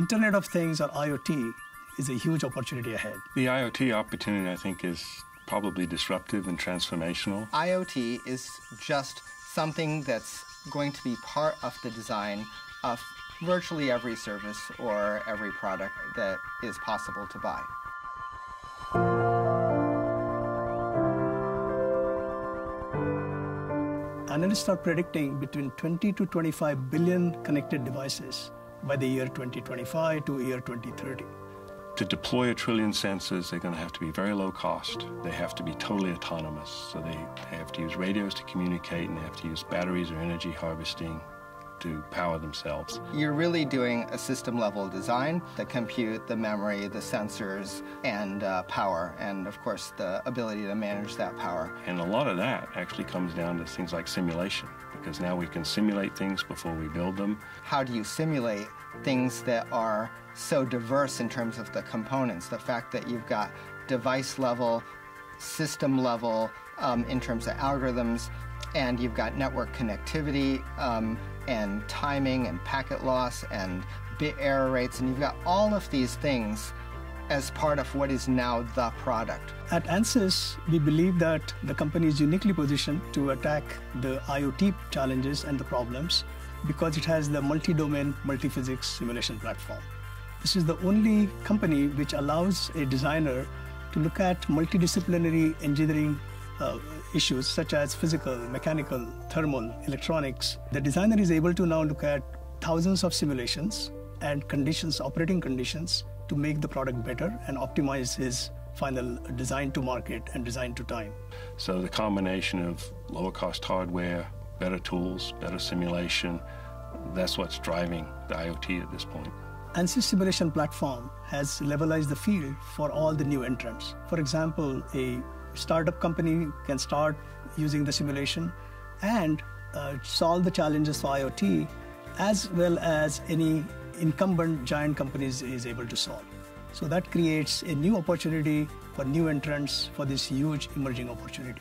Internet of Things or IoT is a huge opportunity ahead. The IoT opportunity, I think, is probably disruptive and transformational. IoT is just something that's going to be part of the design of virtually every service or every product that is possible to buy. Analysts are predicting between 20 to 25 billion connected devices by the year 2025 to year 2030. To deploy a trillion sensors, they're going to have to be very low cost. They have to be totally autonomous. So they, they have to use radios to communicate and they have to use batteries or energy harvesting to power themselves. You're really doing a system level design, the compute, the memory, the sensors, and uh, power, and of course the ability to manage that power. And a lot of that actually comes down to things like simulation, because now we can simulate things before we build them. How do you simulate things that are so diverse in terms of the components? The fact that you've got device level, system level, um, in terms of algorithms, and you've got network connectivity um, and timing and packet loss and bit error rates, and you've got all of these things as part of what is now the product. At ANSYS, we believe that the company is uniquely positioned to attack the IoT challenges and the problems because it has the multi-domain, multi-physics simulation platform. This is the only company which allows a designer to look at multidisciplinary engineering uh, issues such as physical, mechanical, thermal, electronics. The designer is able to now look at thousands of simulations and conditions, operating conditions, to make the product better and optimize his final design to market and design to time. So the combination of lower cost hardware, better tools, better simulation, that's what's driving the IoT at this point. ANSYS simulation platform has levelized the field for all the new entrants. For example, a startup company can start using the simulation and uh, solve the challenges for IoT as well as any incumbent giant companies is able to solve. So that creates a new opportunity for new entrants for this huge emerging opportunity.